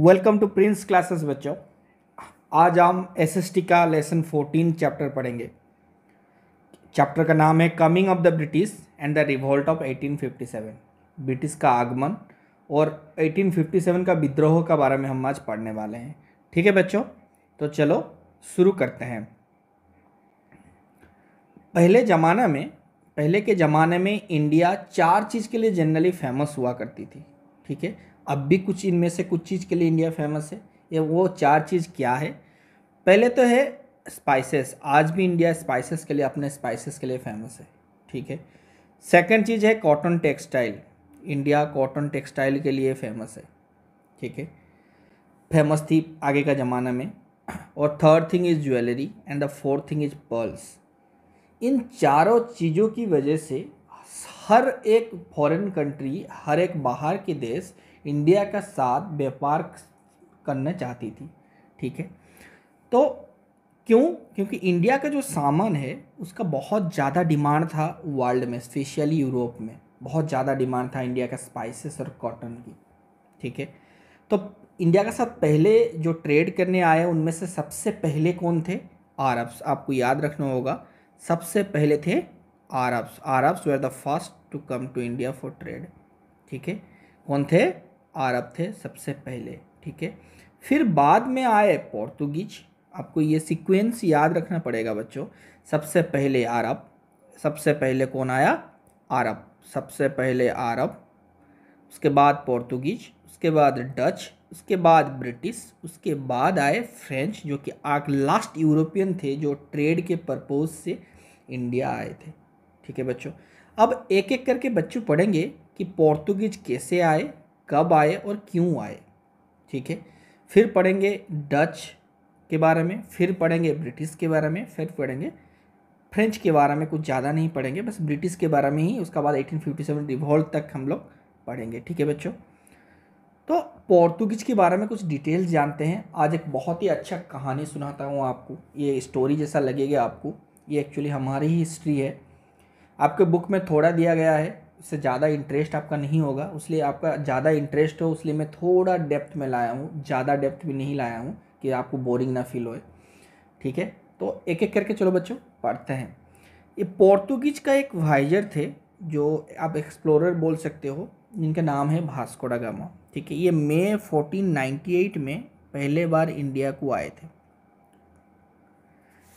Welcome to Prince classes बच्चों। आज हम एसएसटी का लेसन 14 चैप्टर पढ़ेंगे। चैप्टर का नाम है coming of the British and the revolt of 1857 British का आगमन और 1857 का विद्रोह का बारे में हम आज पढ़ने वाले हैं। ठीक है बच्चों? तो चलो, शुरू करते हैं। पहले ज़माना में, पहले के ज़माने में इंडिया चार चीज़ के लिए जनरली फ़ेमस हुआ करती थी। ठीक है? अब भी कुछ इनमें से कुछ चीज़ के लिए इंडिया फ़ेमस है। ये वो चार चीज़ क्या है? पहले तो है स्पाइसेस आज भी इंडिया स्पाइसेस के लिए, अपने स्पाइसेस के लिए फ़ेमस है। ठीक है? सेकंड चीज़ है cotton textile India cotton textile के लिए फ़ेमस है। ठीक है? फ़ेमस थी आगे का ज़माना में। और third thing is jewellery and the fourth thing is pearls इन चारों चीज़ों की वजह से हर एक फॉरेन कंट्री हर एक बाहर के देश इंडिया का साथ व्यापार करना चाहती थी, ठीक है? तो क्यों? क्योंकि इंडिया का जो सामान है, उसका बहुत ज़्यादा डिमांड था वर्ल्ड में, स्पेशली यूरोप में। बहुत ज़्यादा डिमांड था इंडिया का स्पाइसेस और कॉटन की, ठीक है? तो इंडिया के साथ पहले जो ट्रेड करने आए, उनमें से सबसे पहले कौन थे? आरब्स आपको याद रखना होगा, सबसे पहले थे Arabs Arabs were the first to come to India for trade ठीक है? कौन थे? अरब थे सबसे पहले, ठीक है? फिर बाद में आए पोर्तुगीज। आपको ये सीक्वेंस याद रखना पड़ेगा बच्चों। सबसे पहले अरब सबसे पहले कौन आया? अरब सबसे पहले अरब उसके बाद पोर्तुगीज, उसके बाद डच, उसके बाद ब्रिटिश, उसके बाद आए फ्रेंच, जो कि आग लास्ट यूरोपियन थे, जो ट्रेड के पर्पज से इंडिया आए थे। ठीक है बच्चों? अब एक एक करके बच्चों पढ़ेंगे कि पोर्तुगीज कैसे आए कब आए और क्यों आए, ठीक है? फिर पढ़ेंगे डच के बारे में, फिर पढ़ेंगे ब्रिटिश के बारे में, फिर पढ़ेंगे फ्रेंच के बारे में, कुछ ज़्यादा नहीं पढ़ेंगे, बस ब्रिटिश के बारे में ही, उसका बाद 1857 रिवॉल्ट तक हम लोग पढ़ेंगे, ठीक है बच्चों? तो पोर्तुगीज के बारे में कुछ डिटेल्स जानते हैं। आज एक बहुत ही अच्छा कहानी सुनाता हूँ आपको। ये स्टोरी जैसा लगेगा आपको। ये एक्चुअली हमारी ही हिस्ट्री है। आपके बुक में थोड़ा दिया गया है। उससे ज़्यादा इंटरेस्ट आपका नहीं होगा इसलिए आपका ज़्यादा इंटरेस्ट हो इसलिए मैं थोड़ा डेप्थ में लाया हूँ, ज़्यादा डेप्थ भी नहीं लाया हूँ कि आपको बोरिंग ना फील होए, ठीक है? तो एक एक करके चलो बच्चों, पढ़ते हैं। ये पोर्तुगीज का एक वाइजर थे, जो आप एक्सप्लोरर बोल सकते हो, जिनका नाम है भास्कोडा गामा ठीक है? ये मई 1498 में पहले बार इंडिया को आए थे।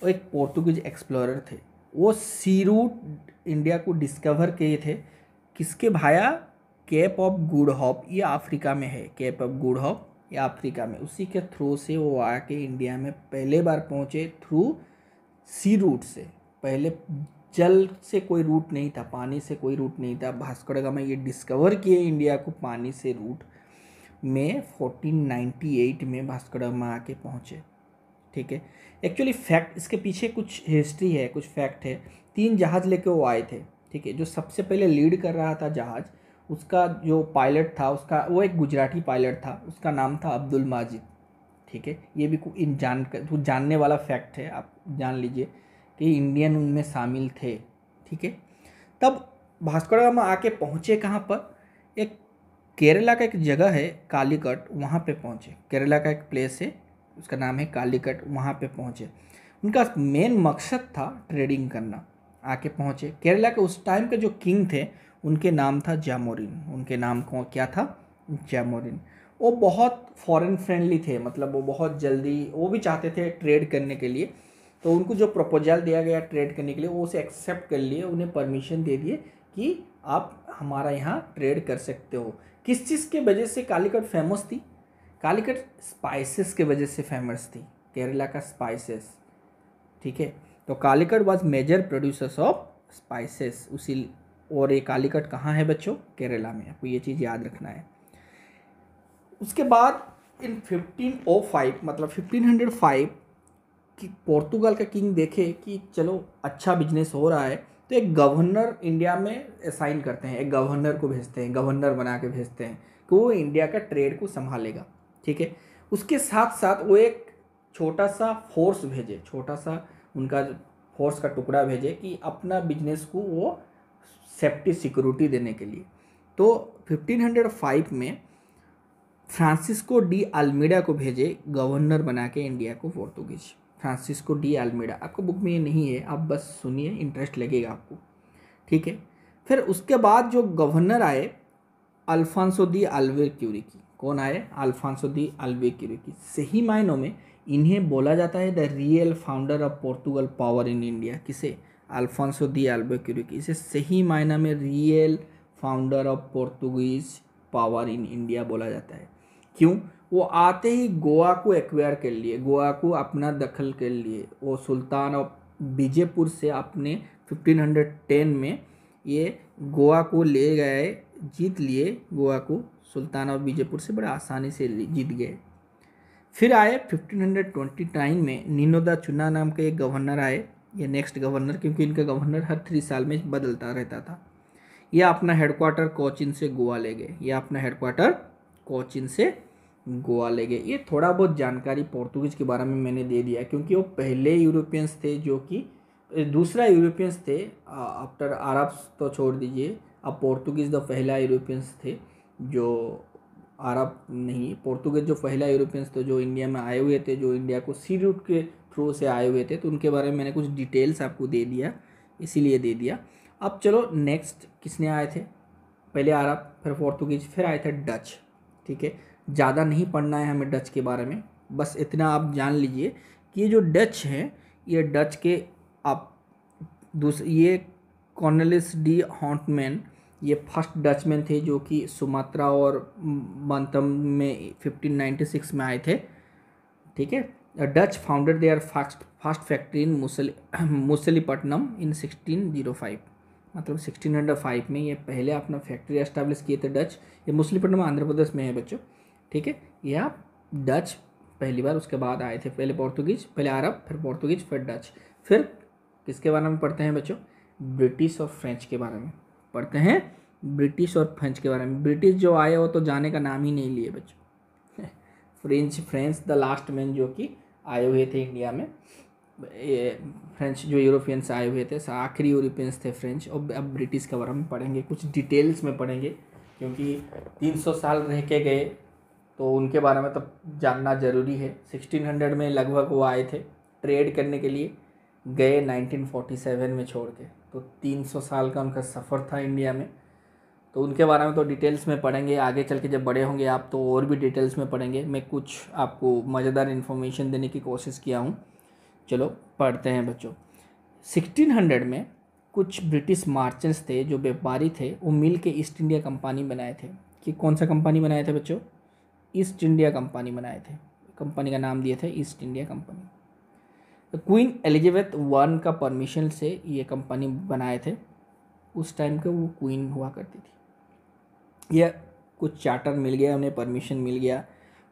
वो एक पोर्तुगीज एक्सप्लोरर थे। वो सी रूट इंडिया को डिस्कवर किए थे किसके भाया? केप ऑफ़ गुड हॉप, ये अफ्रीका में है। केप ऑफ़ गुड हॉप, ये अफ्रीका में। उसी के थ्रू से वो आके इंडिया में पहले बार पहुँचे थ्रू सी रूट से। पहले जल से कोई रूट नहीं था, पानी से कोई रूट नहीं था। भास्कर गामा ये डिस्कवर किए इंडिया को पानी से रूट में 1498 में भास्कर गामा आके पहुँचे। ठीक है? एक्चुअली फैक्ट इसके पीछे कुछ हिस्ट्री है, कुछ फैक्ट है। तीन जहाज़ लेके वो आए थे। ठीक है, जो सबसे पहले लीड कर रहा था जहाज़, उसका जो पायलट था, उसका, वो एक गुजराती पायलट था, उसका नाम था अब्दुल माजिद, ठीक है? ये भी इन जान कुछ जानने वाला फैक्ट है, आप जान लीजिए कि इंडियन उनमें शामिल थे, ठीक है? तब भास्कर आके पहुँचे कहाँ पर? एक केरला का एक जगह है, कालीकट, वहाँ पे पहुँचे। केरला का एक प्लेस है, उसका नाम है कालीकट, वहाँ पे पहुँचे। उनका मेन मकसद था ट्रेडिंग करना। आके पहुँचे। केरला के उस टाइम के जो किंग थे, उनके नाम था जामोरिन उनके नाम को क्या था? जामोरिन वो बहुत फॉरेन फ्रेंडली थे मतलब वो बहुत जल्दी, वो भी चाहते थे ट्रेड करने के लिए। तो उनको जो प्रपोजल दिया गया ट्रेड करने के लिए, वो उसे एक्सेप्ट कर लिए, उन्हें परमिशन दे दिए कि आप हमारा यहाँ ट्रेड कर सकते हो। किस चीज़ के वजह से कालीकट फ़ेमस थी? कालीकट स्पाइसेस के वजह से फ़ेमस थी। केरला का स्पाइसेस ठीक है? तो Calicut was major producers of spices उसी और ये कालीकट कहाँ है बच्चों? केरला में। आपको ये चीज़ याद रखना है। उसके बाद इन 1505 मतलब 1505 कि पोर्तुगाल का किंग देखे कि चलो अच्छा बिज़नेस हो रहा है तो एक गवर्नर इंडिया में असाइन करते हैं। एक गवर्नर को भेजते हैं गवर्नर बना के भेजते हैं कि वो इंडिया का ट्रेड को संभालेगा। ठीक है? उसके साथ साथ वो एक छोटा सा फोर्स भेजे, छोटा सा उनका फोर्स का टुकड़ा भेजे कि अपना बिज़नेस को वो सेफ्टी सिक्योरिटी देने के लिए। तो 1505 में फ्रांसिस्को डी अल्मीडा को भेजे गवर्नर बना के इंडिया को पोर्तुगीज फ्रांसिस्को डी अल्मीडा आपको बुक में ये नहीं है, आप बस सुनिए इंटरेस्ट लगेगा आपको। ठीक है? फिर उसके बाद जो गवर्नर आए अल्फांसो दी अल्वे क्यूरी की। कौन आए? अल्फांसो दी अल्वे क्यूरी की। सही मायनों में इन्हें बोला जाता है the real founder of Portugal power in India किसे? अल्फांसो दी अल्वे क्यूरी इसे सही मायना में real founder of Portuguese power in India बोला जाता है। क्यों? वो आते ही गोवा को एक्वायर कर लिए। गोवा को अपना दखल कर लिए। वो सुल्तान ऑफ़ बीजेपुर से अपने 1510 में ये गोवा को ले गए, जीत लिए। गोवा को सुल्तान ऑफ़ बीजेपुर से बड़े आसानी से जीत गए। फिर आए 1529 में नीनोदा चुना नाम के एक गवर्नर आए, ये नेक्स्ट गवर्नर क्योंकि इनका गवर्नर हर थ्री साल में बदलता रहता था। यह अपना हेडक्वार्टर कोचिन से गोवा ले गए। यह अपना हेडक्वार्टर कोचिन से गोवा ले गए। ये थोड़ा बहुत जानकारी पोर्तुगीज के बारे में मैंने दे दिया, क्योंकि वो पहले यूरोपियंस थे जो कि दूसरा यूरोपियंस थे आफ्टर अरब्स तो छोड़ दीजिए। अब पोर्तुगीज द पहला यूरोपियंस थे जो अरब नहीं, पोर्तुगीज जो पहला यूरोपियंस थे जो इंडिया में आए हुए थे, जो इंडिया को सी रूट के थ्रू से आए हुए थे तो उनके बारे में मैंने कुछ डिटेल्स आपको दे दिया, इसीलिए दे दिया। अब चलो नेक्स्ट किसने आए थे? पहले अरब फिर पोर्तुगीज, फिर आए थे डच, ठीक है? ज़्यादा नहीं पढ़ना है हमें डच के बारे में, बस इतना आप जान लीजिए कि ये जो डच है, ये डच के आप दूसरे ये कॉर्नलिस डी हॉन्टमैन ये फ़र्स्ट डचमैन थे जो कि सुमात्रा और मंतम में 1596 में आए थे। ठीक है? Dutch founded their first first factory in muesli Masulipatnam in 1605 मतलब 1605 में ये पहले अपना फैक्ट्री एस्टेब्लिश किए थे डच ये मुसलीपट्टनम आंध्र प्रदेश में है बच्चों। ठीक है? ये आप डच पहली बार उसके बाद आए थे। पहले पोर्तुगीज पहले अरब फिर पोर्तुगीज फिर डच फिर किसके बारे में पढ़ते हैं बच्चों? ब्रिटिश और फ्रेंच के बारे में। पढ़ते हैं ब्रिटिश और फ्रेंच के बारे में। ब्रिटिश जो आए हो तो जाने का नाम ही नहीं लिए बच्चों। French French the last man जो कि आए हुए थे इंडिया में। फ्रेंच जो यूरोपियंस आए हुए थे आखिरी यूरोपियंस थे फ्रेंच। और अब ब्रिटिश के बारे में पढ़ेंगे, कुछ डिटेल्स में पढ़ेंगे, क्योंकि 300 साल रह के गए तो उनके बारे में तो जानना ज़रूरी है। 1600 में लगभग वो आए थे, ट्रेड करने के लिए, गए 1947 में छोड़ के। तो 300 साल का उनका सफ़र था इंडिया में। तो उनके बारे में तो डिटेल्स में पढ़ेंगे, आगे चल के जब बड़े होंगे आप तो और भी डिटेल्स में पढ़ेंगे। मैं कुछ आपको मज़ेदार इन्फॉर्मेशन देने की कोशिश किया हूँ। चलो, पढ़ते हैं बच्चों। 1600 में कुछ ब्रिटिश मार्चेंट्स थे जो व्यापारी थे, वो मिल के ईस्ट इंडिया कंपनी बनाए थे। कि कौन सा कंपनी बनाए थे बच्चों? ईस्ट इंडिया कंपनी बनाए थे। कंपनी का नाम दिए थे East India Company. Queen Elizabeth one का परमिशन से ये कंपनी बनाए थे। उस टाइम के वो क्वीन हुआ करती थी। यह कुछ चार्टर मिल गया, उन्हें परमिशन मिल गया।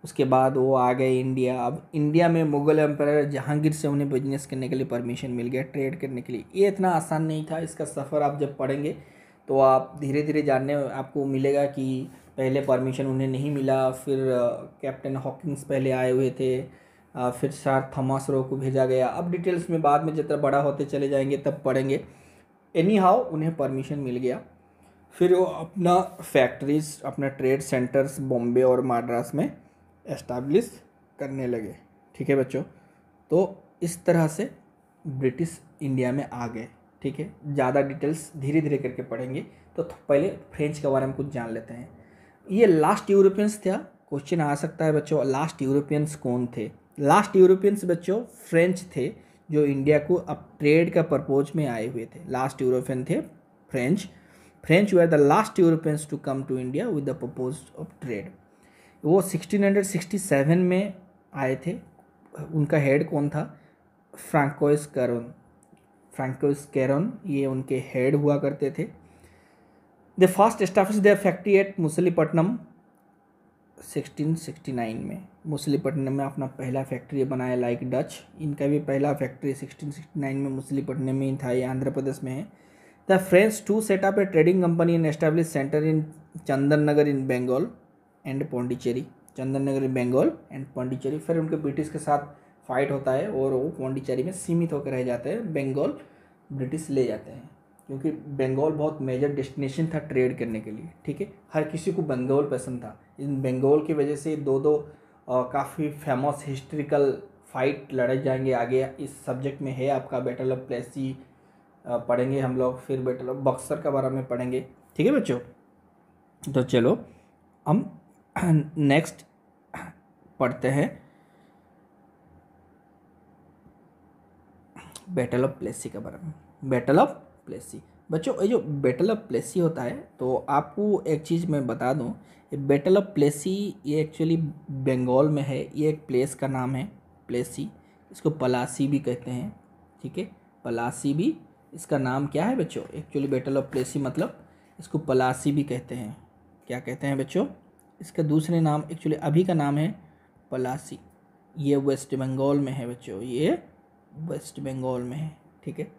उसके बाद वो आ गए इंडिया अब इंडिया में मुग़ल एम्पायर जहांगीर से उन्हें बिज़नेस करने के लिए परमिशन मिल गया ट्रेड करने के लिए। ये इतना आसान नहीं था, इसका सफ़र आप जब पढ़ेंगे तो आप धीरे धीरे जानने आपको मिलेगा कि पहले परमिशन उन्हें नहीं मिला, फिर कैप्टन हॉकिंग्स पहले आए हुए थे। फिर सार थॉमस रो को भेजा गया। अब डिटेल्स में बाद में जितना बड़ा होते चले जाएँगे, तब पढ़ेंगे। एनी हाउ उन्हें परमिशन मिल गया। फिर वो अपना फैक्ट्रीज अपना ट्रेड सेंटर्स बॉम्बे और माड्रास में एस्टाब्लिश करने लगे। ठीक है बच्चों? तो इस तरह से ब्रिटिश इंडिया में आ गए। ठीक है? ज़्यादा डिटेल्स धीरे धीरे करके पढ़ेंगे। तो पहले फ्रेंच के बारे में कुछ जान लेते हैं। ये लास्ट यूरोपियंस था क्वेश्चन आ सकता है बच्चों। लास्ट यूरोपियंस कौन थे? लास्ट यूरोपियंस बच्चों फ्रेंच थे, जो इंडिया को अब ट्रेड का परपोज में आए हुए थे। लास्ट यूरोपियन थे French French were the last Europeans to come to India with the purpose of trade वो 1667 में आए थे। उनका हेड कौन था? फ्रांकोइस कैरोन फ्रांकोइस कैरोन ये उनके हेड हुआ करते थे। The first establish the factory at Masulipatnam 1669 में। मुसलीपट्टनम में अपना पहला फैक्ट्री बनाया लाइक डच इनका भी पहला फैक्ट्री 1669 में मुसलीपट्टनम में ही था, ये आंध्र प्रदेश में है। The French to set up a trading company in establish centre in Chandannagar in Bengal and Pondicherry. Chandannagar in Bengal and Pondicherry. फिर उनके ब्रिटिश के साथ फाइट होता है और वो पौंडीचेरी में सीमित होकर रह जाते हैं। बंगाल ब्रिटिश ले जाते हैं। क्योंकि बंगाल बहुत मेजर डेस्टिनेशन था ट्रेड करने के लिए, ठीक है? हर किसी को बंगाल पसंद था। इन बंगाल की वजह से दो दो काफ़ी फ़ेमस हिस्ट्रिकल फाइट लड़े जाएँगे आगे। इस सब्जेक्ट में है आपका बैटल ऑफ़ प्लेसी पढ़ेंगे हम लोग, फिर बैटल ऑफ़ बक्सर के बारे में पढ़ेंगे, ठीक है बच्चों? तो चलो, हम नेक्स्ट पढ़ते हैं। बैटल ऑफ़ प्लेसी के बारे में। Battle of Plassey. बच्चों, ये जो बैटल ऑफ़ प्लेसी होता है तो आपको एक चीज़ मैं बता दूँ, ये बैटल ऑफ़ प्लेसी, ये एक्चुअली बंगाल में है, ये एक प्लेस का नाम है, प्लेसी। इसको पलासी भी कहते हैं, ठीक है? पलासी भी, इसका नाम क्या है बच्चों? एक्चुअली बैटल ऑफ़ प्लेसी मतलब इसको पलासी भी कहते हैं। क्या कहते हैं बच्चों? इसका दूसरे नाम एक्चुअली अभी का नाम है पलासी। ये वेस्ट बंगाल में है बच्चों, ये वेस्ट बंगाल में है, ठीक है?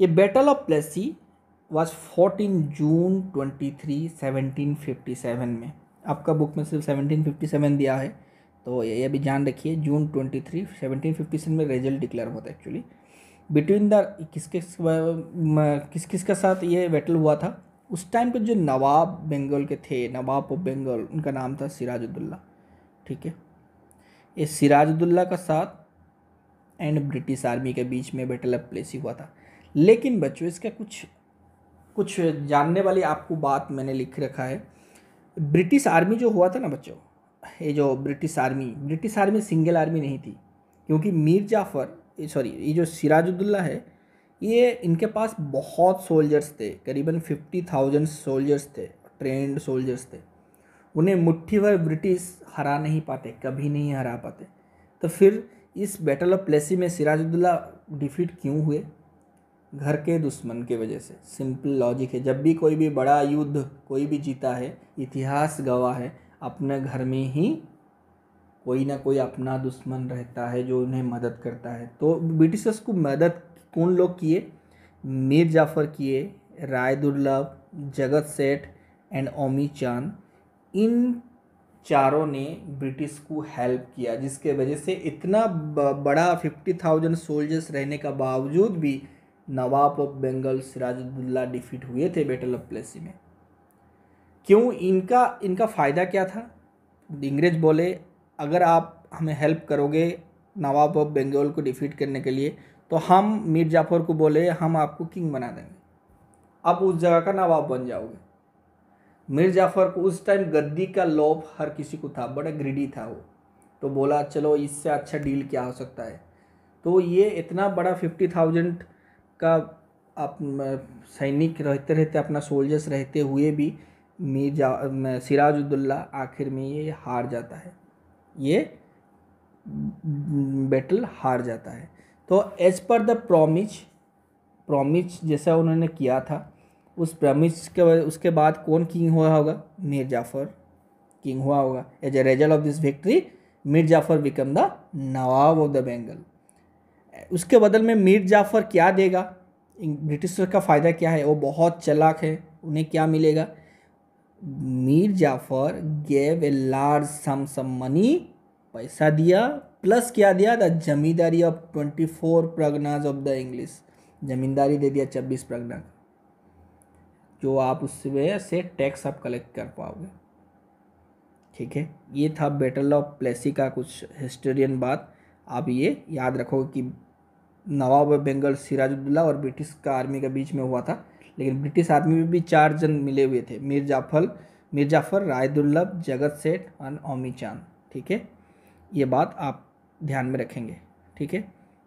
ये battle of Plassey was fourteen June twenty three seventeen fifty seven में। आपका बुक में सिर्फ़ सेवनटीन फिफ्टी सेवन दिया है तो ये भी जान रखिए June twenty three seventeen fifty seven में रिज़ल्ट डिक्लेयर होता है एक्चुअली बिटवीन द किस किस किस किस के साथ ये बैटल हुआ था? उस टाइम पे जो नवाब बंगाल के थे, नवाब ऑफ़ बंगाल उनका नाम था सिराजुद्दौला, ठीक है? ये सिराजुद्दौला का साथ एंड ब्रिटिश आर्मी के बीच में बैटल ऑफ़ प्लेसी हुआ था। लेकिन बच्चों, इसका कुछ कुछ जानने वाली आपको बात मैंने लिख रखा है। ब्रिटिश आर्मी जो हुआ था ना बच्चों, ये जो British army British army single army नहीं थी, क्योंकि मीर जाफ़र सॉरी, ये जो सिराजुद्दौला है, ये इनके पास बहुत सोल्जर्स थे, करीबन फिफ्टी थाउज़ेंड सोल्जर्स थे ट्रेंड सोल्जर्स थे। उन्हें मुट्ठी भर ब्रिटिश हरा नहीं पाते, कभी नहीं हरा पाते। तो फिर इस बैटल ऑफ़ प्लेसी में सिराजुद्दौला डिफीट क्यों हुए? घर के दुश्मन के वजह से। सिंपल लॉजिक है। जब भी कोई भी बड़ा युद्ध, कोई भी जीता है, इतिहास गवाह है, अपने घर में ही कोई ना कोई अपना दुश्मन रहता है जो उन्हें मदद करता है। तो ब्रिटिशर्स को मदद कौन लोग किए? मीर जाफ़र किए, राय दुर्लभ, जगत सेठ एंड ओमी चाँद। इन चारों ने ब्रिटिश को हेल्प किया, जिसके वजह से इतना बड़ा फिफ्टी थाउज़ेंड सोल्जर्स रहने का बावजूद भी नवाब ऑफ़ बंगाल सिराजुद्दौला डिफीट हुए थे बैटल ऑफ़ प्लेसी में। क्यों? इनका इनका फ़ायदा क्या था? इंग्रेज बोले, अगर आप हमें हेल्प करोगे नवाब ऑफ़ बंगाल को डिफीट करने के लिए तो हम मीर जाफ़र को बोले, हम आपको किंग बना देंगे। आप उस जगह का नवाब बन जाओगे। मीर जाफ़र को उस टाइम गद्दी का लोभ हर किसी को था, बड़ा ग्रीडी था वो। तो बोला, चलो, इससे अच्छा डील क्या हो सकता है? तो ये इतना बड़ा फिफ्टी थाउज़ेंड का आप सैनिक रहते रहते, अपना सोल्जर्स रहते हुए भी मीर जा सिराजुद्दौला आखिर में ये हार जाता है। ये बैटल हार जाता है। तो as per the promise promise जैसा उन्होंने किया था, उस प्रमिस के उसके बाद कौन किंग हुआ होगा? मीर जाफ़र किंग हुआ होगा। As a result of this victory Mir Jafar become the Nawab of the Bengal उसके बदल में मीर जाफ़र क्या देगा? ब्रिटिश का फ़ायदा क्या है? वो बहुत चलाक है। उन्हें क्या मिलेगा? Mir Jafar gave a large sum sum money पैसा दिया प्लस क्या दिया? The zamindari of twenty four parganas of the English zamindari दे दिया छब्बीस प्रगना जो आप उसमें से टैक्स आप कलेक्ट कर पाओगे। ठीक है? ये था बैटल ऑफ़ प्लेसी का कुछ हिस्टोरियन बात। आप ये याद रखोगे कि नवाब बंगाल सिराजुद्दौला और ब्रिटिश का आर्मी के बीच में हुआ था, लेकिन ब्रिटिश आर्मी में भी चार जन मिले हुए थे, मीर जाफ़र, मीर जाफ़र रायदुल्लब जगत सेठ और ओमी चाँद, ठीक है? ये बात आप ध्यान में रखेंगे, ठीक है?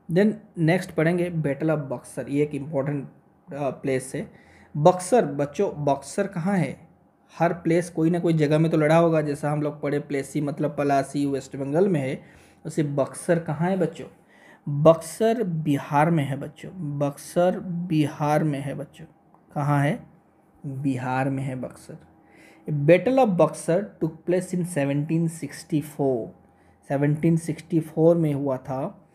देन नेक्स्ट पढ़ेंगे बैटल ऑफ़ बक्सर ये एक इंपॉर्टेंट प्लेस है। बक्सर बच्चों बक्सर कहाँ है? हर प्लेस कोई ना कोई जगह में तो लड़ा होगा, जैसा हम लोग पढ़े प्लेसी मतलब पलासी वेस्ट बंगाल में है। वैसे बक्सर कहाँ है बच्चों? बक्सर बिहार में है बच्चों। बक्सर बिहार में है बच्चों। कहाँ है? बिहार में है Buxar. Battle of Buxar took place in 1764 1764 में हुआ था।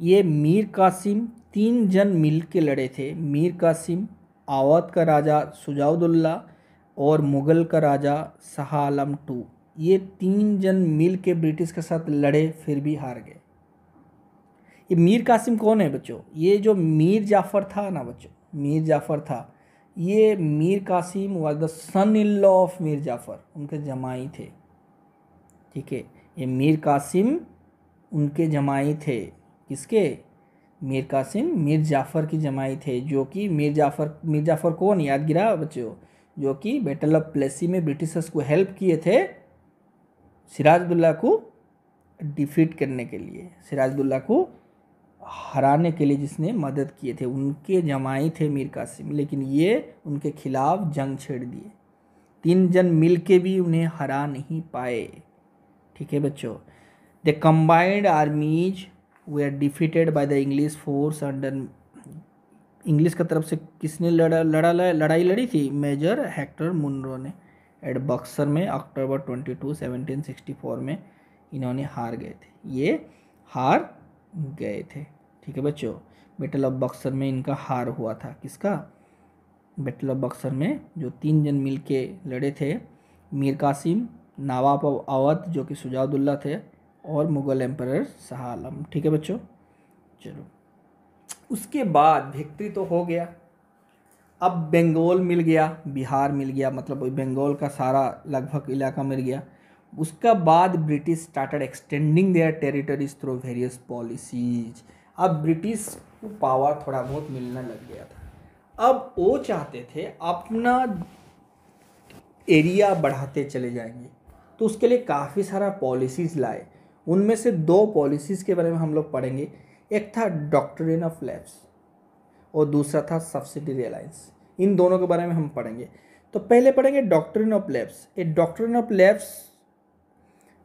ये मीर कासिम तीन जन मिल के लड़े थे। मीर कासिम अवध का राजा सुजाउदुल्ला और मुग़ल का राजा शाह आलम टू। ये तीन जन मिल के ब्रिटिश के साथ लड़े, फिर भी हार गए। ये मीर कासिम कौन है बच्चों? ये जो मीर जाफ़र था ना बच्चों, मीर जाफ़र था, ये Mir Qasim was the son in law of Mir Jafar, उनके जमाई थे। ठीक है, ये मीर कासिम उनके जमाई थे। किसके? मीर कासिम मीर जाफ़र की जमाई थे, जो कि मीर जाफ़र मीर जाफ़र कौन? याद गिरा बच्चों? जो कि बैटल ऑफ़ प्लेसी में ब्रिटिशर्स को हेल्प किए थे सिराजदुल्ला को डिफीट करने के लिए, सिराजदुल्ला को हराने के लिए जिसने मदद किए थे, उनके जमाई थे मीर कासिम, लेकिन ये उनके खिलाफ जंग छेड़ दिए। तीन जन मिल के भी उन्हें हरा नहीं पाए। ठीक है बच्चों the combined armies they are defeated by the English force under English का तरफ़ से किसने लड़ा लड़ा, लड़ाई लड़ी थी? मेजर हेक्टर मुनरो ने। एट बक्सर में October twenty two, seventeen sixty four में इन्होंने हार गए थे। ये हार गए थे। ठीक है बच्चों बैटल ऑफ़ बक्सर में इनका हार हुआ था। किसका? बैटल ऑफ़ बक्सर में जो तीन जन मिल के लड़े थे, मीर कासिम, नवाब अवध, जो कि सुजाउद्दौला थे, और मुग़ल एम्पर शाह आलम। ठीक है बच्चों? चलो। उसके बाद विक्ट्री तो हो गया। अब बंगाल मिल गया, बिहार मिल गया मतलब बंगाल का सारा लगभग इलाका मिल गया। उसका बाद British started extending their territories through various policies अब ब्रिटिश को पावर थोड़ा बहुत मिलने लग गया था। अब वो चाहते थे अपना एरिया बढ़ाते चले जाएँगे। तो उसके लिए काफ़ी सारा पॉलिसीज़ लाए। उनमें से दो पॉलिसीज़ के बारे में हम लोग पढ़ेंगे। एक था डॉक्टरिन ऑफ़ लैब्स और दूसरा था सब्सिडी अलायंस इन दोनों के बारे में हम पढ़ेंगे। तो पहले पढ़ेंगे doctrine of lapse a doctrine of lapse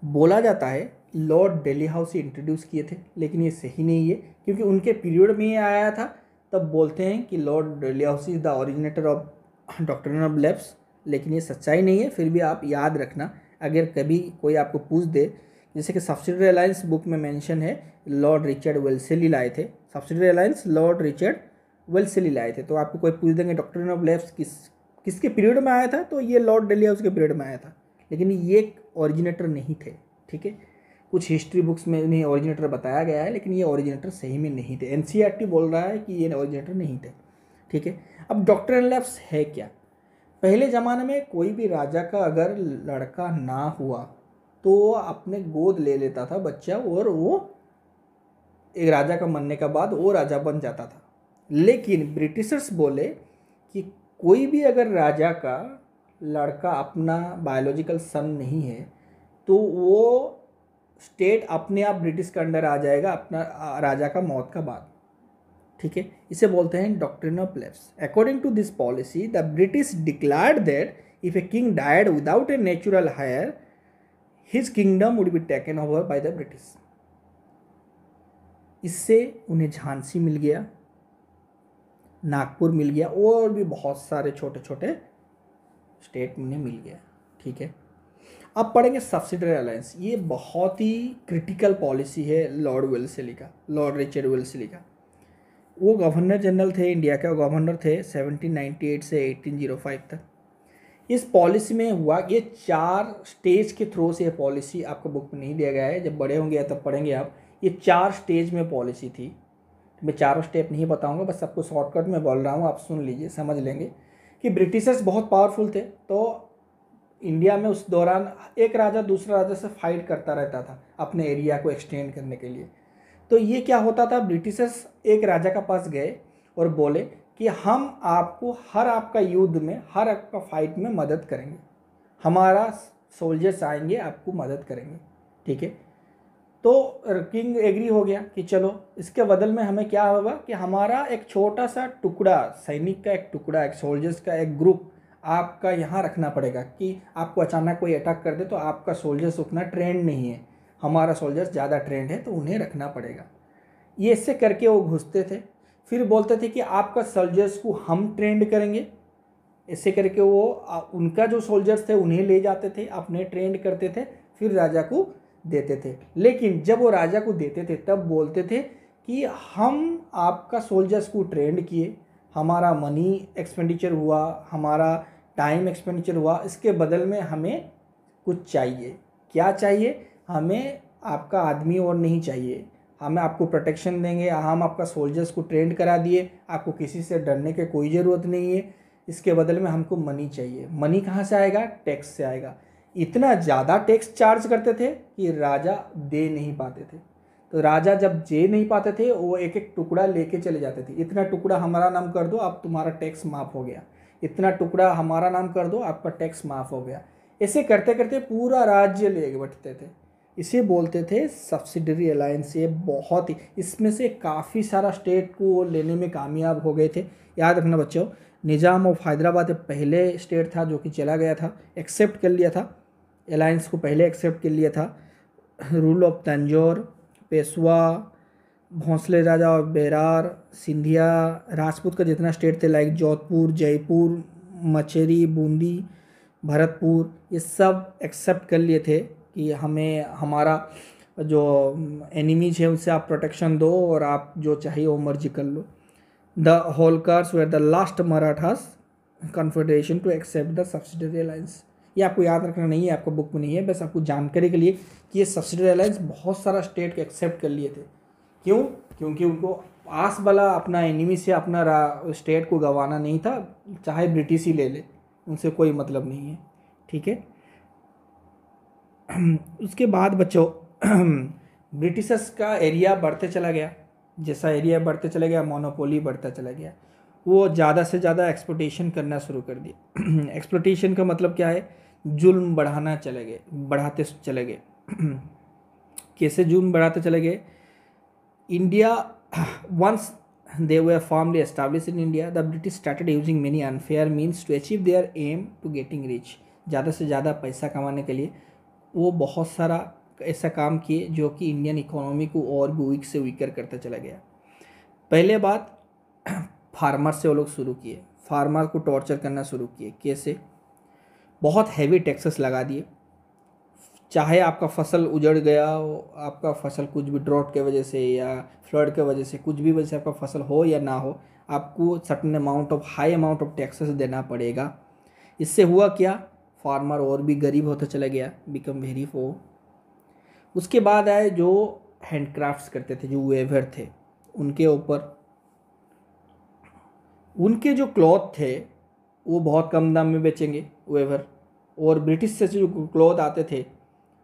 बोला जाता है, लॉर्ड डेली हाउस इंट्रोड्यूस किए थे, लेकिन ये सही नहीं है, क्योंकि उनके पीरियड में ये आया था, तब बोलते हैं कि Lord Dalhousie is the originator of doctrine of lapse लेकिन ये सच्चाई नहीं है, फिर भी आप याद रखना, अगर कभी कोई आपको पूछ दे, जैसे कि सब्सिडरी अलायंस बुक में मेंशन है, लॉर्ड रिचर्ड वेल्सेली लाए थे subsidiary alliance Lord Richard Wellesley लाए थे। तो आपको कोई पूछ देंगे डॉक्टर ऑफ़ लेफ़्ट किस, किसके पीरियड में आया था? तो ये लॉर्ड डेली हाउस के पीरियड में आया था। लेकिन ये एक ओरिजिनेटर नहीं थे, ठीक है? कुछ हिस्ट्री बुक्स में इन्हें ओरिजिनेटर बताया गया है, लेकिन ये ओरिजिनेटर सही में नहीं थे। एन e बोल रहा है कि ये ओरिजिनेटर नहीं थे, ठीक है? अब डॉक्टर लैब्स है क्या? पहले ज़माने में कोई भी राजा का अगर लड़का ना हुआ तो अपने गोद ले लेता था बच्चा और वो एक राजा का मरने के बाद वो राजा बन जाता था। लेकिन ब्रिटिशर्स बोले कि कोई भी अगर राजा का लड़का अपना बायोलॉजिकल सन नहीं है तो वो स्टेट अपने आप ब्रिटिश के अंडर आ जाएगा, अपना राजा का मौत का बाद। ठीक है? इसे बोलते हैं doctrine of lapse according to this policy the British declared that if a king died without a natural heir his kingdom would be taken over by the British इससे उन्हें झांसी मिल गया। नागपुर मिल गया, और भी बहुत सारे छोटे छोटे स्टेट उन्हें मिल गया, ठीक है? अब पढ़ेंगे सब्सिडरी अलायंस ये बहुत ही क्रिटिकल पॉलिसी है लॉर्ड वेल्सली का लॉर्ड रिचर्ड वेल्सली का वो गवर्नर जनरल थे इंडिया के गवर्नर थे 1798 से 1805 तक। इस पॉलिसी में हुआ, ये चार स्टेज के थ्रू से ये पॉलिसी आपको बुक में नहीं दिया गया है, जब बड़े होंगे तब पढ़ेंगे आप, ये चार स्टेज में पॉलिसी थी। मैं चारों स्टेप नहीं बताऊँगा, बस सबको शॉर्टकट में बोल रहा हूँ, आप सुन लीजिए, समझ लेंगे कि ब्रिटिशर्स बहुत पावरफुल थे। तो इंडिया में उस दौरान एक राजा दूसरे राजा से फाइट करता रहता था अपने एरिया को एक्सटेंड करने के लिए। तो ये क्या होता था? ब्रिटिशर्स एक राजा का पास गए और बोले कि हम आपको हर आपका युद्ध में, हर आपका फाइट में मदद करेंगे। हमारा सोल्जर्स आएँगे, आपको मदद करेंगे। ठीक है? तो किंग एग्री हो गया कि चलो, इसके बदल में हमें क्या होगा कि हमारा एक छोटा सा टुकड़ा, सैनिक का एक टुकड़ा, एक सोल्जर्स का एक ग्रुप आपका यहाँ रखना पड़ेगा कि आपको अचानक कोई अटैक कर दे तो आपका सोल्जर्स उतना ट्रेंड नहीं है। हमारा सोल्जर्स ज़्यादा ट्रेंड है तो उन्हें रखना पड़ेगा। ये इससे करके वो घुसते थे। फिर बोलते थे कि आपका सोल्जर्स को हम ट्रेंड करेंगे। इससे करके वो उनका जो सोल्जर्स थे उन्हें ले जाते थे, अपने ट्रेंड करते थे। फिर राजा को देते थे। लेकिन जब वो राजा को देते थे, तब बोलते थे कि हम आपका सोल्जर्स को ट्रेंड किए। हमारा मनी एक्सपेंडिचर हुआ, हमारा टाइम एक्सपेंडिचर हुआ, इसके बदल में हमें कुछ चाहिए। क्या चाहिए? हमें आपका आदमी और नहीं चाहिए। हम आपको प्रोटेक्शन देंगे, हम आपका सोल्जर्स को ट्रेंड करा दिए। आपको किसी से डरने की कोई ज़रूरत नहीं है। इसके बदले में हमको मनी चाहिए। मनी कहाँ से आएगा? टैक्स से आएगा। इतना ज़्यादा टैक्स चार्ज करते थे कि राजा दे नहीं पाते थे। तो राजा जब दे नहीं पाते थे, वो एक एक टुकड़ा लेके चले जाते थे। इतना टुकड़ा हमारा नाम कर दो, अब तुम्हारा टैक्स माफ़ हो गया। इतना टुकड़ा हमारा नाम कर दो आपका टैक्स माफ़ हो गया। ऐसे करते करते पूरा राज्य ले बैठते थे। इसे बोलते थे सब्सिडरी अलायंस ये बहुत ही, इसमें से काफ़ी सारा स्टेट को लेने में कामयाब हो गए थे। याद रखना बच्चों निज़ाम ऑफ़ हैदराबाद पहले स्टेट था, जो कि चला गया था, एक्सेप्ट कर लिया था, अलायंस को पहले एक्सेप्ट कर लिया था, रूल ऑफ़ तंजौर, पेशवा, भोंसले राजा और बेरार, सिंधिया, राजपूत का जितना स्टेट थे लाइक जोधपुर, जयपुर, मचेरी, बूंदी, भरतपुर, ये सब एक्सेप्ट कर लिए थे कि हमें, हमारा जो एनिमीज है उनसे आप प्रोटेक्शन दो और आप जो चाहिए, वो मर्ज़ी कर लो। The Holkars were the last Marathas confederation to accept the subsidiary alliance ये आपको याद रखना नहीं है, आपको बुक में नहीं है, बस आपको जानकारी के लिए कि ये सब्सिडरी अलायंस बहुत सारा स्टेट को एक्सेप्ट कर लिए थे। क्यों? क्योंकि उनको आस वाला अपना एनिमी से अपना स्टेट को गंवाना नहीं था, चाहे ब्रिटिश ही ले ले, उनसे कोई मतलब नहीं है। ठीक है? उसके बाद बच्चों ब्रिटिशर्स का एरिया बढ़ते चला गया। जैसा एरिया बढ़ते चला गया मोनोपोली बढ़ता चला गया वो ज़्यादा से ज़्यादा एक्सप्लोटेशन करना शुरू कर दिया। एक्सप्लोटेशन का मतलब क्या है? जुल्म बढ़ाना चले गए बढ़ाते चले गए। कैसे जुल्म बढ़ाते चले गए? India once they were firmly established in India, the British started using many unfair means to achieve their aim to getting rich. ज़्यादा से ज़्यादा पैसा कमाने के लिए। वो बहुत सारा ऐसा काम किए जो कि इंडियन इकोनॉमी को और भी वीक से वीकर करता चला गया। पहले बात फार्मर से वो लोग शुरू किए। फार्मर को टॉर्चर करना शुरू किए। कैसे? बहुत हैवी टैक्सेस लगा दिए। चाहे आपका फ़सल उजड़ गया हो, आपका फ़सल कुछ भी ड्रॉट के वजह से या फ्लड के वजह से, कुछ भी वजह से आपका फ़सल हो या ना हो, आपको certain amount of high amount of taxes देना पड़ेगा। इससे हुआ क्या? फार्मर और भी गरीब होता चला गया बिकम वेरी फो उसके बाद आए जो हैंडक्राफ्ट्स करते थे, जो वेवर थे, उनके ऊपर। उनके जो क्लॉथ थे, वो बहुत कम दाम में बेचेंगे वेवर और ब्रिटिश से जो क्लॉथ आते थे,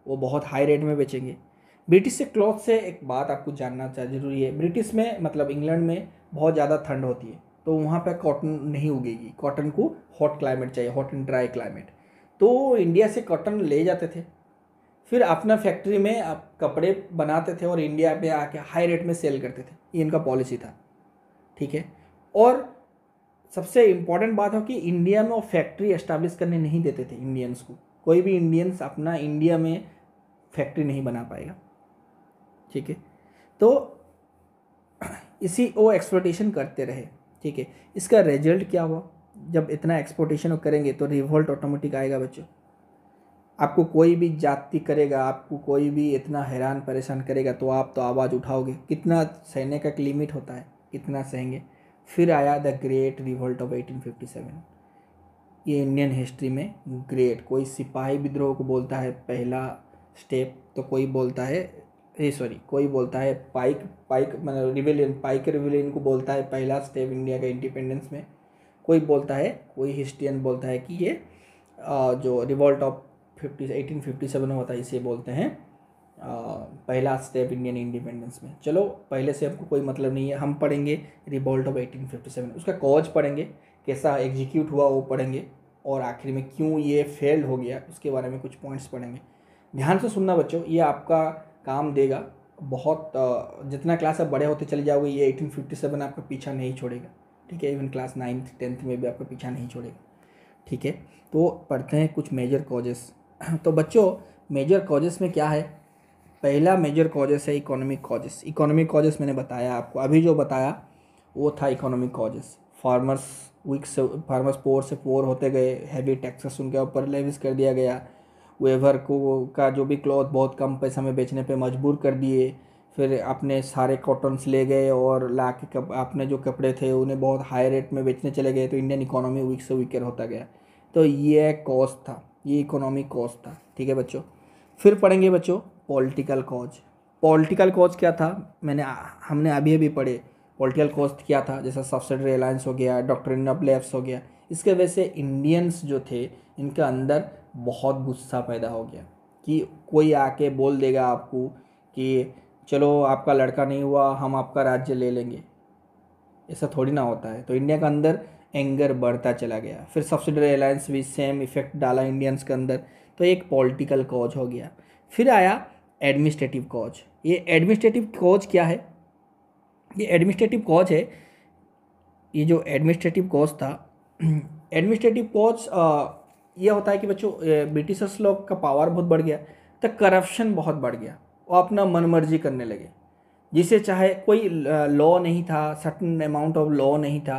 वो बहुत हाई रेट में बेचेंगे। ब्रिटिश से क्लॉथ से एक बात आपको जानना चाहिए ज़रूरी है। ब्रिटिश में मतलब इंग्लैंड में बहुत ज़्यादा ठंड होती है तो वहाँ पर कॉटन नहीं उगेगी। कॉटन को हॉट क्लाइमेट चाहिए हॉट एंड ड्राई क्लाइमेट तो इंडिया से कॉटन ले जाते थे। फिर अपना फैक्ट्री में आप कपड़े बनाते थे और इंडिया पे आके हाई रेट में सेल करते थे। ये इनका पॉलिसी था। ठीक है? और सबसे इंपॉर्टेंट बात है कि इंडिया में वो फैक्ट्री एस्टेब्लिश करने नहीं देते थे इंडियंस को। कोई भी इंडियंस अपना इंडिया में फैक्ट्री नहीं बना पाएगा। ठीक है? तो इसी वो एक्सपोर्टेशन करते रहे। ठीक है? इसका रिज़ल्ट क्या हुआ? जब इतना एक्सपोर्टेशन करेंगे तो रिवोल्ट ऑटोमेटिक आएगा बच्चों। आपको कोई भी जाति करेगा, आपको कोई भी इतना हैरान परेशान करेगा तो आप तो आवाज़ उठाओगे। कितना सहने का एक लिमिट होता है, कितना सहेंगे। फिर आया द ग्रेट रिवोल्ट ऑफ़ 1857 ये इंडियन हिस्ट्री में ग्रेट कोई सिपाही विद्रोह को बोलता है, पहला स्टेप तो कोई बोलता है, ए सॉरी कोई बोलता है पाइक पाइक मतलब रिविलियन पाइक रिविलियन को बोलता है, पहला स्टेप इंडिया का इंडिपेंडेंस में। कोई बोलता है, कोई हिस्ट्रियन बोलता है कि ये जो revolt of fifty eighteen fifty seven होता है, इसे बोलते हैं। पहला स्टेप इंडियन इंडिपेंडेंस में। चलो, पहले से हमको कोई मतलब नहीं है। हम पढ़ेंगे revolt of eighteen fifty seven उसका कॉज पढ़ेंगे, कैसा एग्जीक्यूट हुआ वो पढ़ेंगे, और आखिर में क्यों ये फेल्ड हो गया, उसके बारे में कुछ पॉइंट्स पढ़ेंगे। ध्यान से सुनना बच्चों, ये आपका काम देगा। बहुत जितना क्लास आप बड़े होते चले जाओगे, ये एटीन फिफ्टी सेवन आपका पीछा नहीं छोड़ेगा। ठीक है इवन क्लास नाइन्थ टेंथ में भी आपका पीछा नहीं छोड़ेगा। ठीक है तो पढ़ते हैं कुछ मेजर कॉजेस तो बच्चों मेजर कॉजेस में क्या है? पहला मेजर कॉजेस है इकोनॉमिक कॉजेस इकोनॉमिक कॉजेस मैंने बताया आपको। अभी जो बताया, वो था इकोनॉमिक कॉजेस फार्मर्स वीक से फार्मर्स पोर से पोर होते गए हैवी टैक्सेस उनके ऊपर लेविस कर दिया गया. वेवर को, का जो भी क्लॉथ बहुत कम पैसा में बेचने पे मजबूर कर दिए. फिर अपने सारे कॉटन्स ले गए और ला के कप, अपने जो कपड़े थे, उन्हें बहुत हाई रेट में बेचने चले गए तो इंडियन इकोनॉमी वीक से वीकर होता गया. तो ये कॉस्ट था। ये इकोनॉमिक कॉस्ट था, ठीक है बच्चों? फिर पढ़ेंगे बच्चों पॉलिटिकल कॉज पॉलिटिकल कॉज क्या था? मैंने हमने अभी अभी पढ़े। पॉलिटिकल कॉज क्या था? जैसा सब्सिडरी अलायंस हो गया डॉक्टर ऑफ़ हो गया। इसके वजह से इंडियंस जो थे, इनके अंदर बहुत गुस्सा पैदा हो गया कि कोई आके बोल देगा आपको कि चलो, आपका लड़का नहीं हुआ, हम आपका राज्य ले लेंगे। ऐसा थोड़ी ना होता है। तो इंडिया के अंदर एंगर बढ़ता चला गया। फिर सब्सिडरी अलायंस भी सेम इफ़ेक्ट डाला इंडियंस के अंदर। तो एक पॉलिटिकल कॉज हो गया। फिर आया एडमिनिस्ट्रेटिव कॉज ये एडमिनिस्ट्रेटिव कॉज क्या है? ये एडमिनिस्ट्रेटिव कॉज है, ये जो एडमिनिस्ट्रेटिव कॉज था एडमिनिस्ट्रेटिव कॉज ये होता है कि बच्चों ब्रिटिशर्स लोग का पावर बहुत बढ़ गया तो करप्शन बहुत बढ़ गया। वो अपना मनमर्जी करने लगे। जिसे चाहे कोई लॉ नहीं था सर्टन अमाउंट ऑफ़ लॉ नहीं था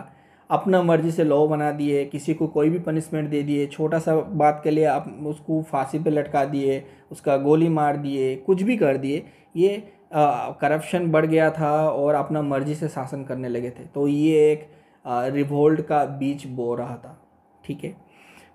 अपना मर्ज़ी से लॉ बना दिए, किसी को कोई भी पनिशमेंट दे दिए, छोटा सा बात के लिए आप उसको फांसी पे लटका दिए, उसका गोली मार दिए, कुछ भी कर दिए, ये करप्शन बढ़ गया था और अपना मर्ज़ी से शासन करने लगे थे। तो ये एक रिवोल्ट का बीच बो रहा था, ठीक है?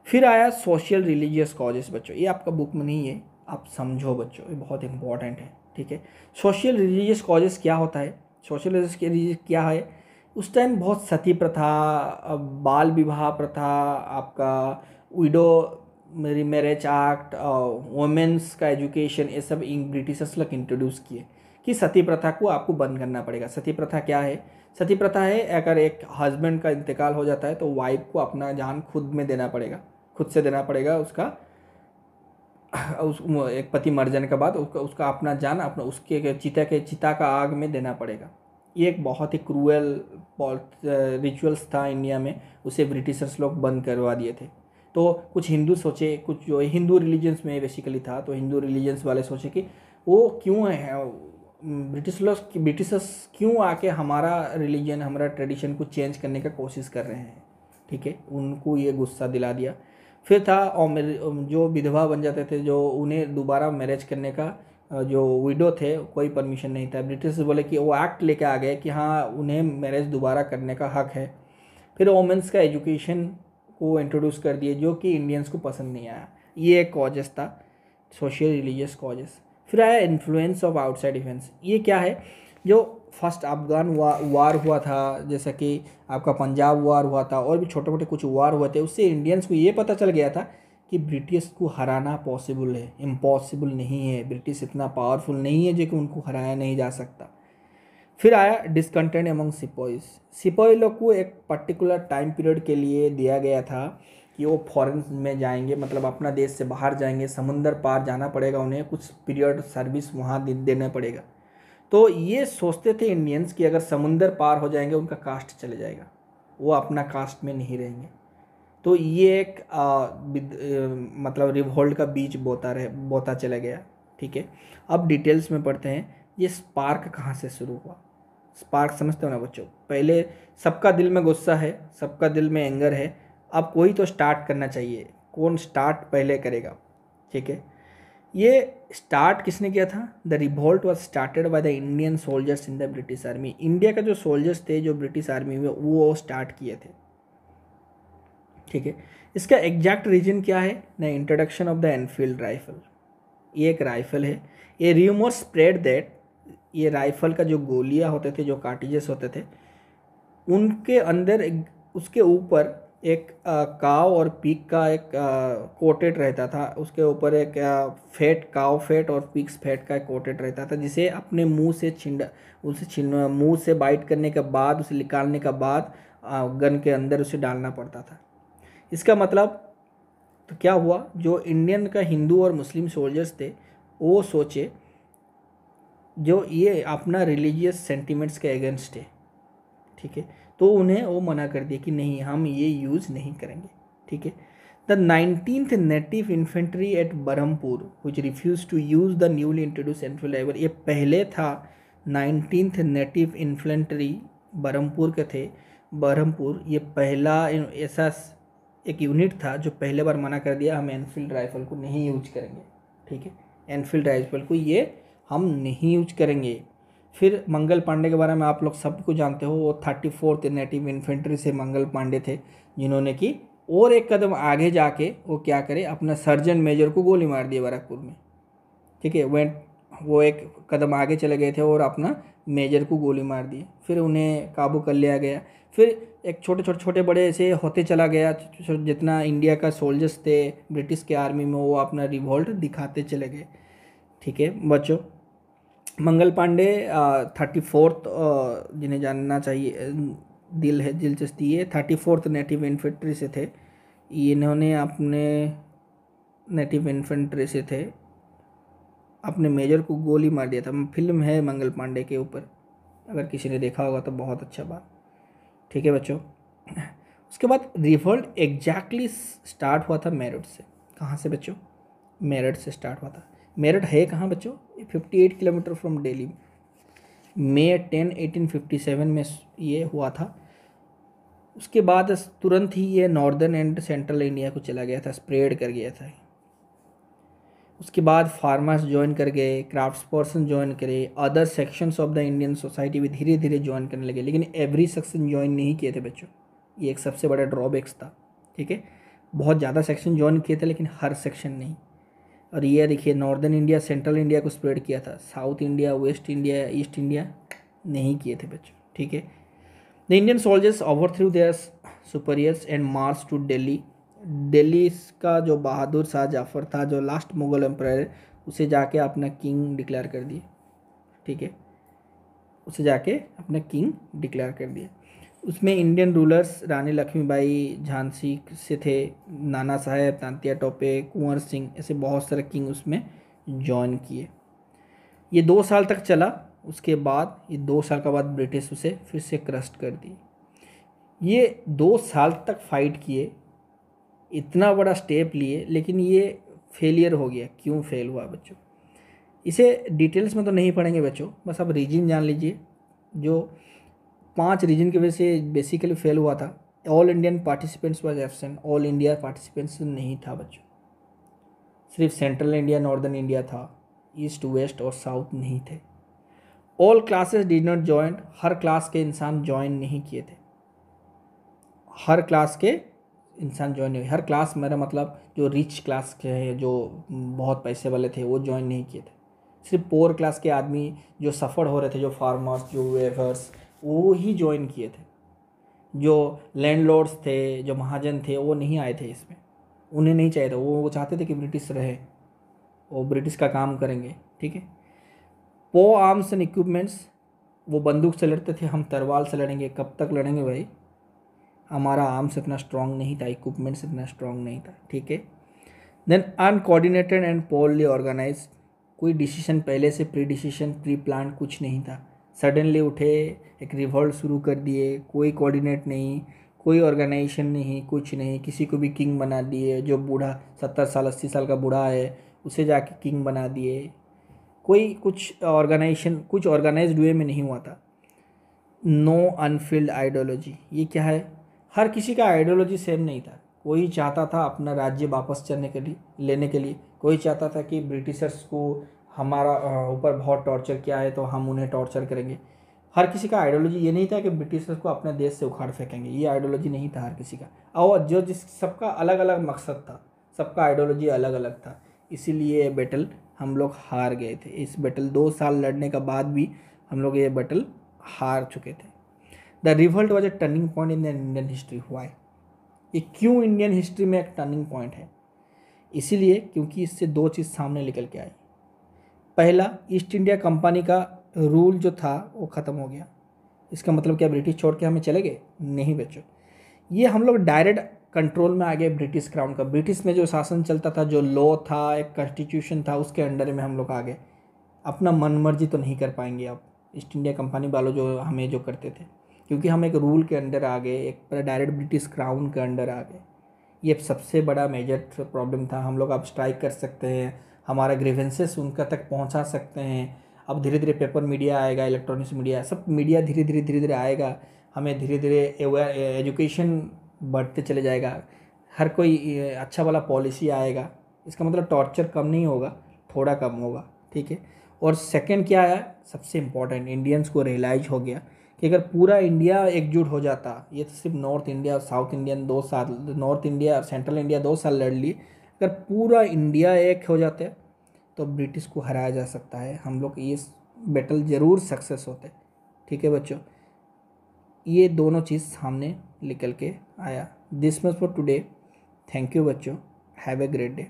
फिर आया सोशल रिलीजियस कॉजेस बच्चों, ये आपका बुक में नहीं है, आप समझो बच्चों, ये बहुत इंपॉर्टेंट है, ठीक है? सोशल रिलीजियस कॉजेस क्या होता है? सोशल रिलीजियस क्या है? उस टाइम बहुत सती प्रथा बाल विवाह प्रथा, आपका विडो मेरी मैरिज एक्ट वुमेंस का एजुकेशन ये सब इन ब्रिटिशर्स लोग इंट्रोड्यूस किए कि सती प्रथा को आपको बंद करना पड़ेगा। सती प्रथा क्या है? सती प्रथा है, अगर एक हस्बैंड का इंतकाल हो जाता है तो वाइफ को अपना जान खुद में देना पड़ेगा। खुद से देना पड़ेगा उसका, उस एक पति मर जाने के बाद उसका उसका अपना जान, अपना उसके चिता के, चिता का आग में देना पड़ेगा। ये एक बहुत ही क्रूअल रिचुअल्स था इंडिया में, उसे ब्रिटिशर्स लोग बंद करवा दिए थे। तो कुछ हिंदू सोचे, कुछ जो हिंदू रिलीजन्स में बेसिकली था तो हिंदू रिलीजन्स वाले सोचे कि वो क्यों है ब्रिटिश लोग ब्रिटिशर्स क्यों आके हमारा रिलीजन हमारा ट्रेडिशन को चेंज करने का कोशिश कर रहे हैं? ठीक है, उनको ये गुस्सा दिला दिया। फिर था और जो विधवा बन जाते थे, जो उन्हें दोबारा मैरिज करने का जो विडो थे, कोई परमिशन नहीं था। ब्रिटिश बोले कि वो एक्ट लेके आ गए कि हाँ उन्हें मैरिज दोबारा करने का हक है। फिर वोमेंस का एजुकेशन को इंट्रोड्यूस कर दिए, जो कि इंडियंस को पसंद नहीं आया। ये एक कॉजेस था सोशल रिलीजियस कॉजेस फिर आया इन्फ्लुएंस ऑफ़ आउटसाइड इवेंट्स ये क्या है? जो फ़र्स्ट अफगान वार हुआ था, जैसा कि आपका पंजाब वार हुआ था, और भी छोटे मोटे कुछ वार हुए थे, उससे इंडियंस को ये पता चल गया था कि ब्रिटिश को हराना पॉसिबल है इम्पॉसिबल नहीं है, ब्रिटिश इतना पावरफुल नहीं है, जो कि उनको हराया नहीं जा सकता। फिर आया डिसकंटेंट एमंग सिपोइस सिपोई लोग को एक पर्टिकुलर टाइम पीरियड के लिए दिया गया था कि वो फॉरेन में जाएँगे मतलब अपना देश से बाहर जाएँगे, समुंदर पार जाना पड़ेगा उन्हें, कुछ पीरियड सर्विस वहाँ देना पड़ेगा। तो ये सोचते थे इंडियंस कि अगर समुंदर पार हो जाएँगे, उनका कास्ट चले जाएगा। वो अपना कास्ट में नहीं रहेंगे। तो ये एक आ, मतलब रिवोल्ट का बीच बोता रहे बोता चला गया ठीक है? अब डिटेल्स में पढ़ते हैं ये स्पार्क कहाँ से शुरू हुआ? स्पार्क समझते हो ना बच्चों? पहले सबका दिल में गुस्सा है सबका दिल में एंगर है अब कोई तो स्टार्ट करना चाहिए। कौन स्टार्ट पहले करेगा? ठीक है? ये स्टार्ट किसने किया था? The revolt was started by the Indian soldiers in the British army. India का जो सोल्जर्स थे जो ब्रिटिश आर्मी में वो स्टार्ट किए थे। ठीक है। इसका एग्जैक्ट रीजन क्या है? The introduction of the Enfield rifle ये एक राइफल है। ये र्यूमर स्प्रेड दैट ये राइफल का जो गोलियाँ होते थे जो कार्टिजेस होते थे उनके अंदर एक, उसके ऊपर एक काव और पीक का एक कोटेड रहता था। उसके ऊपर एक आ, फेट काव फेट और पीक्स फेट का एक कोटेड रहता था जिसे अपने मुँह से छिंड उसे छिन मुँह से बाइट करने के बाद उसे निकालने के बाद गन के अंदर उसे डालना पड़ता था। इसका मतलब तो क्या हुआ? जो इंडियन का हिंदू और मुस्लिम सोल्जर्स थे, वो सोचे, जो ये अपना रिलीजियस सेंटिमेंट्स के अगेंस्ट है ठीक है? तो उन्हें वो मना कर दिया कि नहीं, हम ये यूज़ नहीं करेंगे, ठीक है? The nineteen native infantry at Berhampur which refuse to use the newly introduce Enfield ये पहले था नाइनटीन नेटिव इन्फेंट्री बरहमपुर के थे। बरहमपुर ये पहला ऐसा एक यूनिट था जो पहले बार मना कर दिया, हम एनफील्ड राइफल को नहीं यूज़ करेंगे, ठीक है? एनफील्ड राइफल को ये हम नहीं यूज़ करेंगे। फिर मंगल पांडे के बारे में आप लोग सबको जानते हो, वो थर्टी फोर्थ नेटिव इन्फेंट्री से मंगल पांडे थे, जिन्होंने कि और एक कदम आगे जाके वो क्या करे, अपना सर्जन मेजर को गोली मार दिया बैरकपुर में, ठीक है? वेंट वो एक कदम आगे चले गए थे और अपना मेजर को गोली मार दी। फिर उन्हें काबू कर लिया गया। फिर एक छोटे छोटे छोटे, बड़े ऐसे होते चला गया। जितना इंडिया का सोल्जर्स थे, ब्रिटिश के आर्मी में, वो अपना रिवॉल्ट दिखाते चले गए। ठीक है, बच्चों। मंगल पांडे थर्टी फोर्थ जिन्हें जानना चाहिए, दिल है, दिलचस्पी है थर्टी फोर्थ नेटिव इन्फेंट्री से थे। इन्होंने अपने नेटिव इन्फेंट्री से थे। अपने मेजर को गोली मार दिया था। फ़िल्म है मंगल पांडे के ऊपर। अगर किसी ने देखा होगा तो बहुत अच्छा बात। ठीक है बच्चों? उसके बाद रिवोल्ट एग्जैक्टली स्टार्ट हुआ था मेरठ से। कहाँ से बच्चों? मेरठ से स्टार्ट हुआ था। मेरठ है कहाँ बच्चों? Fifty eight kilometre from Delhi May ten eighteen fifty seven में ये हुआ था। उसके बाद तुरंत ही ये नॉर्दर्न एंड सेंट्रल इंडिया को चला गया था स्प्रेड कर गया था। उसके बाद फार्मर्स ज्वाइन कर गए क्राफ्ट पर्सन ज्वाइन करे other sections of the Indian society भी धीरे धीरे ज्वाइन करने लगे, लेकिन एवरी सेक्शन ज्वाइन नहीं किए थे बच्चों। ये एक सबसे बड़ा ड्रॉबैक्स था, ठीक है? बहुत ज़्यादा सेक्शन ज्वाइन किए थे, लेकिन हर सेक्शन नहीं। और ये देखिए नॉर्दर्न इंडिया सेंट्रल इंडिया को स्प्रेड किया था। South India west India east India नहीं किए थे बच्चों, ठीक है? The Indian soldiers overthrew their superiors and march to Delhi Delhi का जो बहादुर शाह जाफ़र था, जो लास्ट मुग़ल एम्पायर उसे जाके अपना किंग डिक्लेयर कर दिए। ठीक है? उसे जाके अपना किंग डिक्लेयर कर दिया उसमें इंडियन रूलर्स रानी लक्ष्मीबाई झांसी से थे, नाना साहेब, तांतिया टोपे, कुंवर सिंह, ऐसे बहुत सारे किंग उसमें जॉइन किए। ये दो साल तक चला, उसके बाद, ये दो साल के बाद ब्रिटिश उसे फिर से क्रस्ट कर दी ये दो साल तक फाइट किए इतना बड़ा स्टेप लिए, लेकिन ये फेलियर हो गया। क्यों फेल हुआ बच्चों? इसे डिटेल्स में तो नहीं पढ़ेंगे बच्चों, बस आप रीजन जान लीजिए। जो पाँच रीजन की वजह से बेसिकली फेल हुआ था all Indian participants was absent all India participants नहीं था बच्चों। सिर्फ़ सेंट्रल इंडिया नॉर्दर्न इंडिया था ईस्ट वेस्ट और साउथ नहीं थे। All classes did not join her class के इंसान ज्वाइन नहीं किए थे। हर क्लास के इंसान ज्वाइन नहीं हर क्लास मेरा मतलब जो रिच क्लास के हैं, जो बहुत पैसे वाले थे, वो ज्वाइन नहीं किए थे। सिर्फ़ पोअर क्लास के आदमी जो सफ़र हो रहे थे, जो फार्मर्स जो वेफर्स वो ही ज्वाइन किए थे। जो लैंडलॉर्ड्स थे, जो महाजन थे, वो नहीं आए थे इसमें। उन्हें नहीं चाहिए था। वो वो चाहते थे कि ब्रिटिश रहे वो ब्रिटिश का काम करेंगे, ठीक है? पो आर्म्स एंड इक्विपमेंट्स वो बंदूक से लड़ते थे। हम तरवाल से लड़ेंगे। कब तक लड़ेंगे भाई? हमारा आर्म्स इतना स्ट्रांग नहीं था इक्विपमेंट्स इतना स्ट्रांग नहीं था, ठीक है? Then uncoordinated and poorly organize कोई डिसीज़न पहले से प्री डिसीज़न प्री प्लान कुछ नहीं था। सडनली उठे, एक रिवॉल्ट शुरू कर दिए, कोई कोऑर्डिनेट नहीं, कोई ऑर्गेनाइजेशन नहीं, कुछ नहीं, किसी को भी किंग बना दिए, जो बूढ़ा सत्तर साल, अस्सी साल का बूढ़ा है, उसे जाके किंग बना दिए। कोई कुछ ऑर्गेनाइजेशन कुछ ऑर्गेनाइज वे में नहीं हुआ था। नो अनफिल्ड आइडियोलॉजी ये क्या है? हर किसी का आइडियोलॉजी सेम नहीं था। कोई चाहता था अपना राज्य वापस चलने के लिए, लेने के लिए। कोई चाहता था कि ब्रिटिशर्स को हमारा ऊपर बहुत टॉर्चर किया है तो हम उन्हें टॉर्चर करेंगे। हर किसी का आइडियोलॉजी ये नहीं था कि ब्रिटिशर्स को अपने देश से उखाड़ फेंकेंगे। ये आइडियोलॉजी नहीं था हर किसी का। और जो जिस, सबका अलग अलग मकसद था। सबका आइडियोलॉजी अलग अलग था। इसीलिए ये बैटल हम लोग हार गए थे। इस बैटल दो साल लड़ने के बाद भी हम लोग ये बैटल हार चुके थे। The revolt was a turning point in Indian history हुआ है ये क्यों इंडियन हिस्ट्री में एक टर्निंग पॉइंट है? इसीलिए क्योंकि इससे दो चीज़ सामने निकल के आई। पहला ईस्ट इंडिया कंपनी का रूल जो था, वो ख़त्म हो गया। इसका मतलब क्या ब्रिटिश छोड़ के हमें चले गए? नहीं बच्चों। ये हम लोग डायरेक्ट कंट्रोल में आ गए ब्रिटिश क्राउन का। ब्रिटिश में जो शासन चलता था, जो लॉ था, एक कॉन्स्टिट्यूशन था, उसके अंडर में हम लोग आ गए। अपना मन मर्ज़ी तो नहीं कर पाएँगे अब। ईस्ट इंडिया कंपनी वालों जो हमें जो करते थे। क्योंकि हम एक रूल के अंडर आ गए, एक डायरेक्ट ब्रिटिश क्राउन के अंडर आ गए। ये सबसे बड़ा मेजर प्रॉब्लम था। हम लोग अब स्ट्राइक कर सकते हैं। हमारा ग्रीवेंसेस उनका तक पहुँचा सकते हैं। अब धीरे धीरे पेपर मीडिया आएगा इलेक्ट्रॉनिक्स मीडिया सब मीडिया धीरे धीरे धीरे धीरे आएगा। हमें धीरे धीरे एजुकेशन बढ़ते चले जाएगा। हर कोई अच्छा वाला पॉलिसी आएगा। इसका मतलब टॉर्चर कम नहीं होगा, थोड़ा कम होगा। ठीक है? और सेकंड क्या आया सबसे इम्पोर्टेंट इंडियंस को रियलाइज़ हो गया। कि अगर पूरा इंडिया एकजुट हो जाता, ये तो सिर्फ़ नॉर्थ इंडिया और साउथ इंडियन दो साल, नॉर्थ इंडिया और सेंट्रल इंडिया दो साल लड़ लिए अगर पूरा इंडिया एक हो जाते तो ब्रिटिश को हराया जा सकता है। हम लोग ये बैटल ज़रूर सक्सेस होते। ठीक है बच्चों? ये दोनों चीज़ सामने निकल के आया। This much for today thank you बच्चों. Have a great day